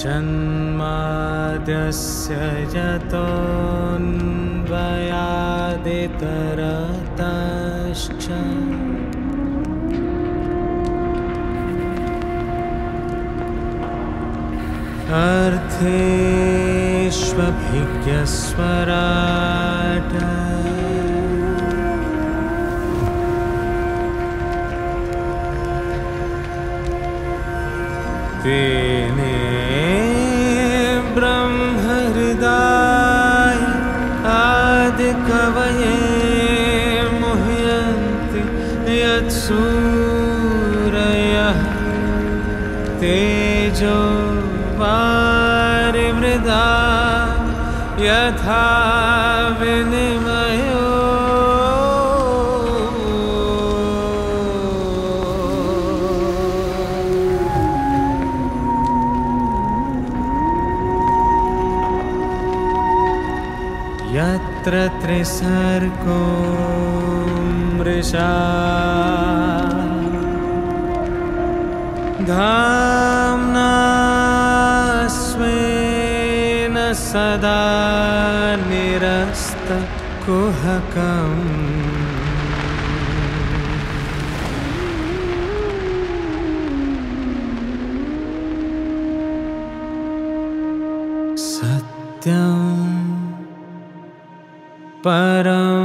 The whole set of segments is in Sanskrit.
जन्माद्यस्य यतोऽन्वयादितरतश्च। अर्थेष्वभिज्ञस्वराट। तेने आदिकवये मुह्यन्ति यत्सूरयः तेजो वारिमृदा यथा विनिमयो यत्र त्रिसर्गो मृषा। धाम्ना स्वेन सदा निरस्तकुहकम् सत्यम् परं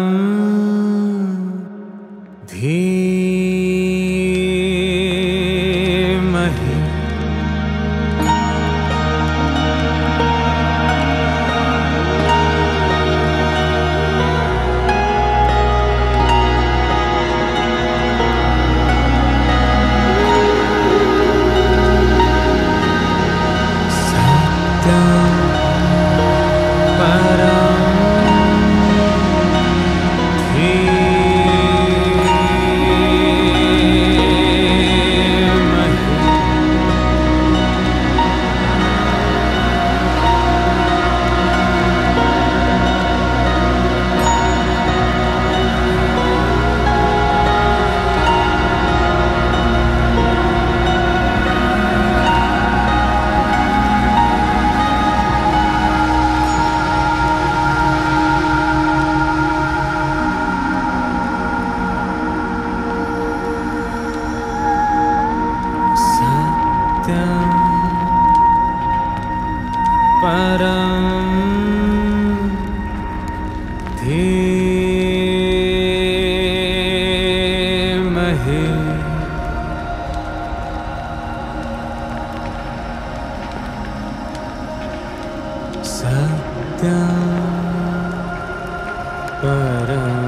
परम् धीमहि सत्यम् परम्